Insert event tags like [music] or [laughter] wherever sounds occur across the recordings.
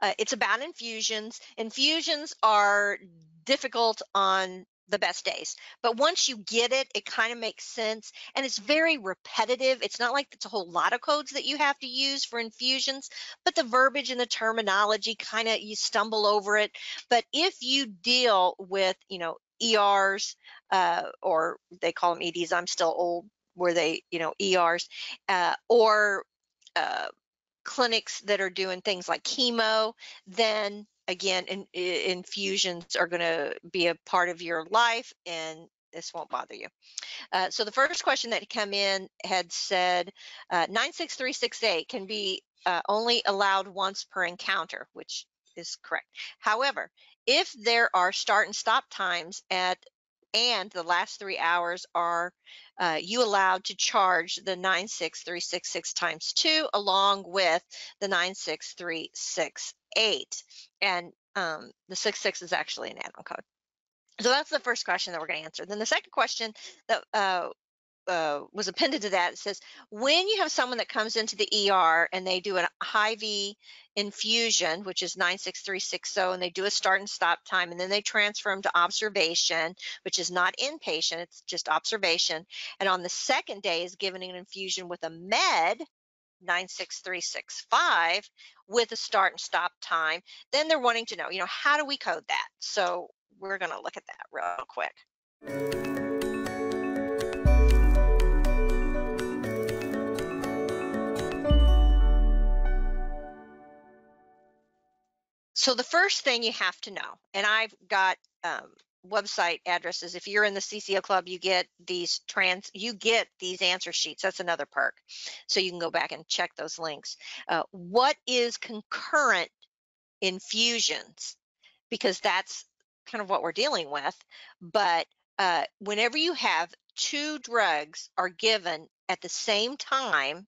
Uh, it's about infusions. Infusions are difficult on the best days. But once you get it, it kind of makes sense and it's very repetitive. It's not like it's a whole lot of codes that you have to use for infusions, but the verbiage and the terminology kind of you stumble over it. But if you deal with, you know, ERs uh, or they call them EDs, I'm still old where they, you know, ERs uh, or uh, clinics that are doing things like chemo, then again, in, in, infusions are going to be a part of your life and this won't bother you. Uh, so the first question that came in had said uh, 96368 can be uh, only allowed once per encounter, which is correct. However, if there are start and stop times at and the last three hours are uh, you allowed to charge the 96366 times 2 along with the 96368 and um, the 66 is actually an add-on code. So that's the first question that we're going to answer. Then the second question that uh, uh, was appended to that. It says when you have someone that comes into the ER and they do an IV infusion, which is 96360, and they do a start and stop time, and then they transfer them to observation, which is not inpatient, it's just observation. And on the second day is given an infusion with a med 96365 with a start and stop time. Then they're wanting to know, you know, how do we code that? So we're going to look at that real quick. So the first thing you have to know, and I've got um, website addresses. If you're in the CCO club, you get these trans, you get these answer sheets. That's another perk. So you can go back and check those links. Uh, what is concurrent infusions? Because that's kind of what we're dealing with. But uh, whenever you have two drugs are given at the same time,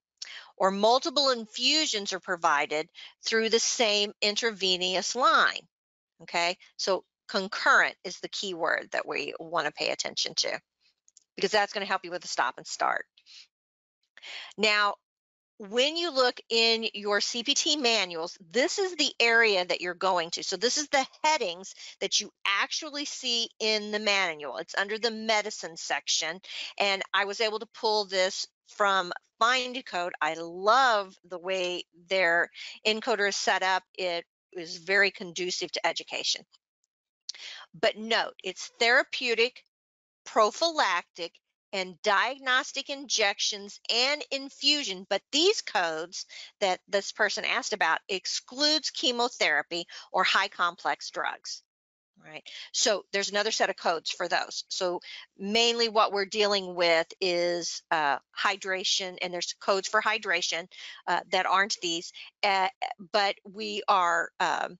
or multiple infusions are provided through the same intravenous line. Okay, so concurrent is the key word that we want to pay attention to because that's going to help you with the stop and start. Now, when you look in your CPT manuals, this is the area that you're going to. So this is the headings that you actually see in the manual. It's under the medicine section. And I was able to pull this from Find Code. I love the way their encoder is set up. It is very conducive to education. But note, it's therapeutic, prophylactic, and diagnostic injections and infusion, but these codes that this person asked about excludes chemotherapy or high complex drugs. Right. So there's another set of codes for those. So mainly what we're dealing with is uh, hydration, and there's codes for hydration uh, that aren't these, uh, but we are um,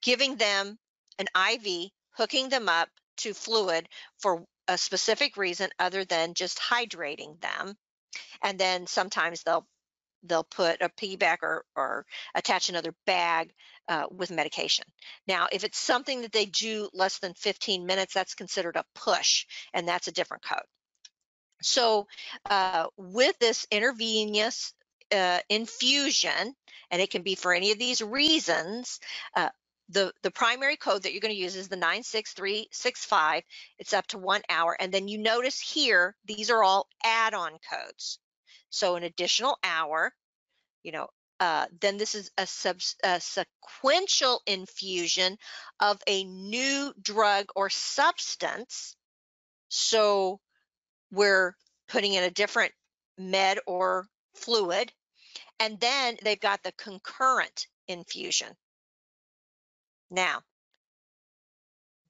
giving them an IV, hooking them up to fluid for a specific reason other than just hydrating them. And then sometimes they'll they'll put a piggyback or, or attach another bag uh, with medication. Now, if it's something that they do less than 15 minutes, that's considered a push, and that's a different code. So uh, with this intravenous uh, infusion, and it can be for any of these reasons, uh, the, the primary code that you're going to use is the 96365. It's up to one hour. And then you notice here, these are all add-on codes. So an additional hour, you know, uh, then this is a, sub, a sequential infusion of a new drug or substance. So we're putting in a different med or fluid. And then they've got the concurrent infusion. Now,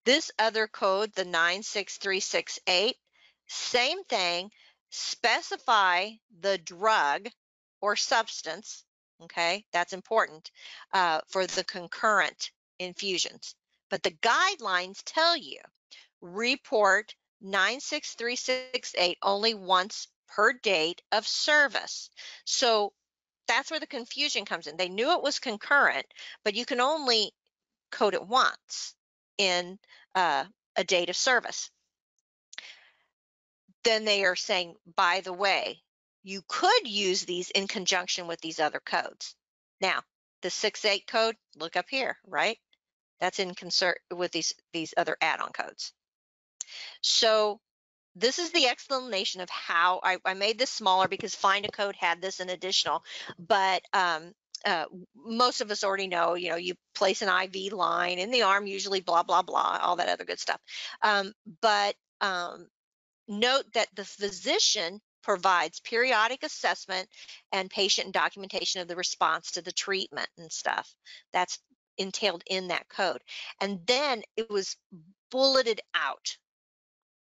this other code, the 96368, same thing, specify the drug or substance, okay, that's important uh, for the concurrent infusions. But the guidelines tell you report 96368 only once per date of service. So that's where the confusion comes in. They knew it was concurrent, but you can only code it once in uh, a date of service then they are saying, by the way, you could use these in conjunction with these other codes. Now, the six eight code, look up here, right? That's in concert with these, these other add-on codes. So this is the explanation of how I, I, made this smaller because find a code had this in additional, but um, uh, most of us already know, you know, you place an IV line in the arm, usually blah, blah, blah, all that other good stuff. Um, but um, note that the physician provides periodic assessment and patient documentation of the response to the treatment and stuff. That's entailed in that code. And then it was bulleted out.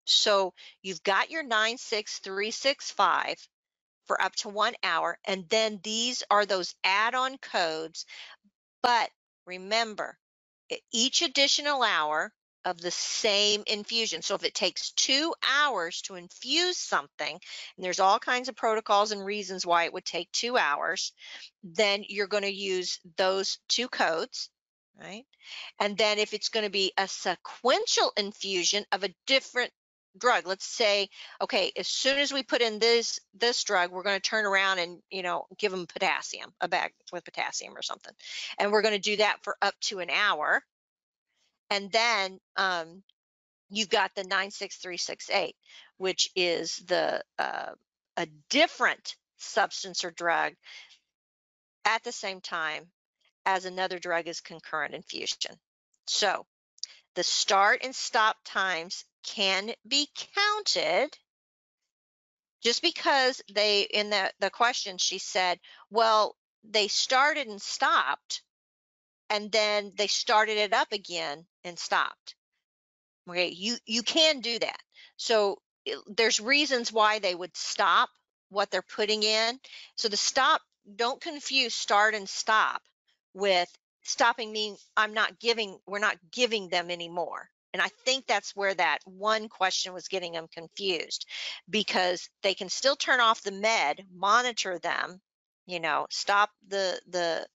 So you've got your 96365 for up to one hour. And then these are those add-on codes. But remember, each additional hour of the same infusion. So if it takes two hours to infuse something, and there's all kinds of protocols and reasons why it would take two hours, then you're going to use those two codes, right? And then if it's going to be a sequential infusion of a different drug. Let's say okay as soon as we put in this this drug we're going to turn around and you know give them potassium a bag with potassium or something. And we're going to do that for up to an hour. And then um, you've got the 96368 which is the uh, a different substance or drug at the same time as another drug is concurrent infusion. So the start and stop times can be counted just because they in the the question she said well they started and stopped and then they started it up again and stopped. Okay you you can do that. So it, there's reasons why they would stop what they're putting in. So the stop don't confuse start and stop with stopping mean i'm not giving we're not giving them anymore and I think that's where that one question was getting them confused because they can still turn off the med, monitor them, you know, stop the the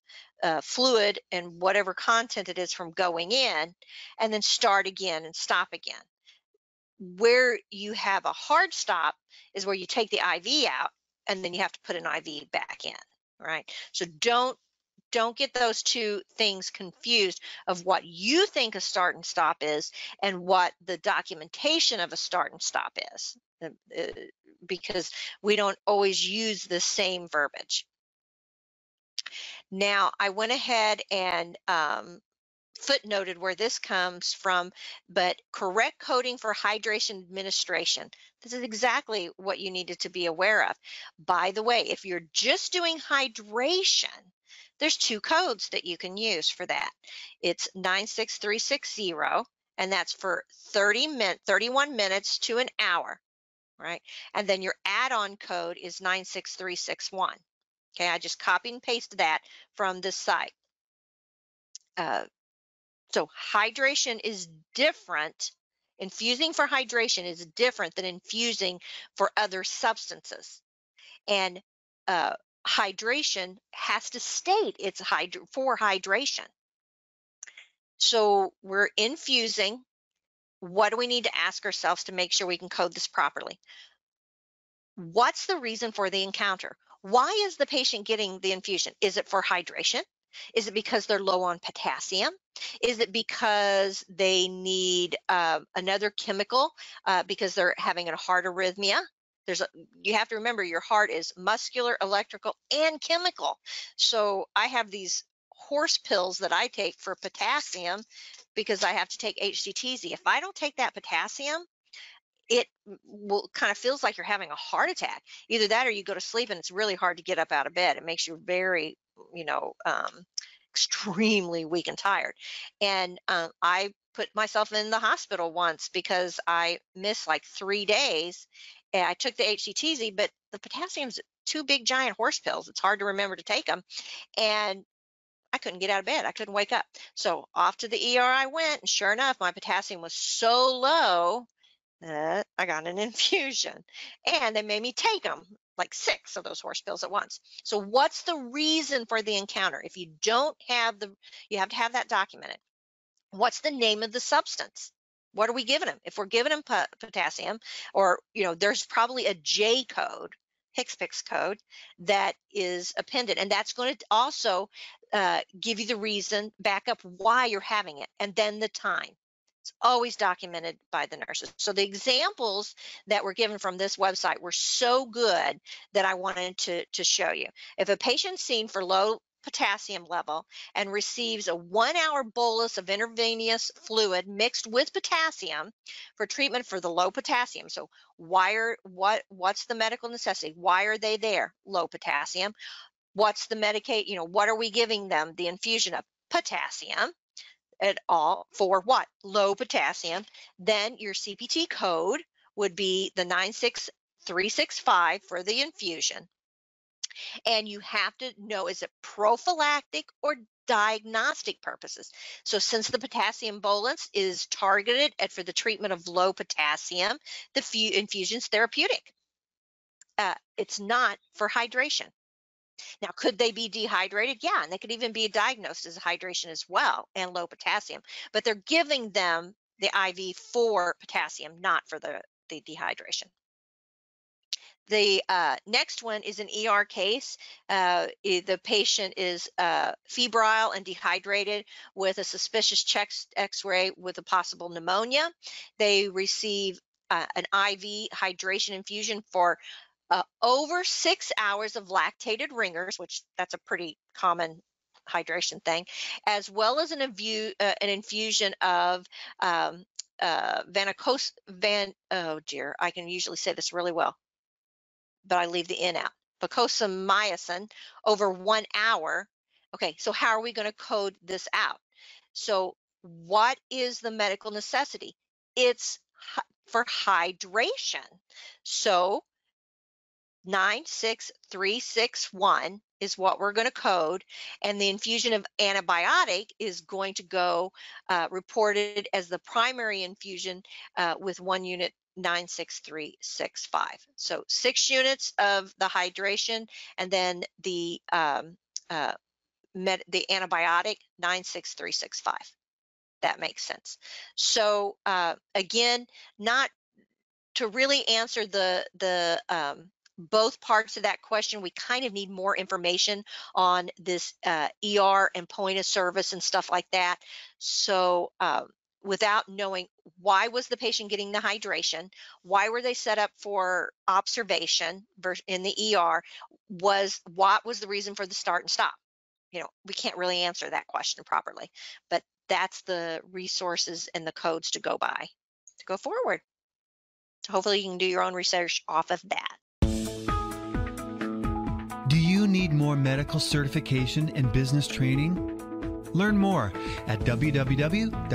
uh, fluid and whatever content it is from going in, and then start again and stop again. Where you have a hard stop is where you take the IV out and then you have to put an IV back in, right? So don't don't get those two things confused of what you think a start and stop is and what the documentation of a start and stop is uh, uh, because we don't always use the same verbiage. Now, I went ahead and um, footnoted where this comes from, but correct coding for hydration administration. This is exactly what you needed to be aware of. By the way, if you're just doing hydration, there's two codes that you can use for that. It's 96360, and that's for 30 min 31 minutes to an hour, right? And then your add-on code is 96361. Okay, I just copy and paste that from this site. Uh, so hydration is different. Infusing for hydration is different than infusing for other substances. And uh, hydration has to state it's hyd- for hydration. So we're infusing. What do we need to ask ourselves to make sure we can code this properly? What's the reason for the encounter? Why is the patient getting the infusion? Is it for hydration? Is it because they're low on potassium? Is it because they need uh, another chemical uh, because they're having a heart arrhythmia? There's a, you have to remember your heart is muscular, electrical, and chemical. So I have these horse pills that I take for potassium because I have to take HCTZ. If I don't take that potassium, it will kind of feels like you're having a heart attack. Either that or you go to sleep and it's really hard to get up out of bed. It makes you very, you know, um, extremely weak and tired. And um, I put myself in the hospital once because I missed like three days and I took the HCTZ, but the potassium's two big giant horse pills. It's hard to remember to take them. And I couldn't get out of bed. I couldn't wake up. So off to the ER I went, and sure enough, my potassium was so low that I got an [laughs] infusion. And they made me take them, like six of those horse pills at once. So what's the reason for the encounter? If you don't have the, you have to have that documented. What's the name of the substance? What are we giving them? If we're giving them potassium, or you know, there's probably a J code HCPCS code that is appended. And that's going to also uh, give you the reason, back up why you're having it, and then the time. It's always documented by the nurses. So the examples that were given from this website were so good that I wanted to, to show you. If a patient's seen for low potassium level and receives a one hour bolus of intravenous fluid mixed with potassium for treatment for the low potassium. So why are what what's the medical necessity? Why are they there? Low potassium. What's the medicate, you know, what are we giving them? The infusion of potassium at all for what? Low potassium. Then your CPT code would be the 96365 for the infusion and you have to know is it prophylactic or diagnostic purposes. So since the potassium bolus is targeted at for the treatment of low potassium, the infusion's therapeutic. Uh, it's not for hydration. Now, could they be dehydrated? Yeah, and they could even be diagnosed as hydration as well and low potassium, but they're giving them the IV for potassium, not for the, the dehydration. The uh, next one is an ER case. Uh, the patient is uh, febrile and dehydrated with a suspicious chest x-ray with a possible pneumonia. They receive uh, an IV hydration infusion for uh, over six hours of lactated ringers, which that's a pretty common hydration thing, as well as an, infu uh, an infusion of um, uh, vanicose, van, oh dear, I can usually say this really well, but I leave the N out. Vancomycin over one hour. Okay, so how are we going to code this out? So what is the medical necessity? It's for hydration. So 96361 is what we're going to code, and the infusion of antibiotic is going to go uh, reported as the primary infusion uh, with one unit 96365. So six units of the hydration and then the um, uh, med- the antibiotic 96365. That makes sense. So uh, again, not to really answer the the um, both parts of that question, we kind of need more information on this uh, ER and point of service and stuff like that. So um, without knowing why was the patient getting the hydration why were they set up for observation in the er was what was the reason for the start and stop? You know we can't really answer that question properly but that's the resources and the codes to go by to go forward. So hopefully you can do your own research off of that. Do you need more medical certification and business training Learn more at www.cco.us.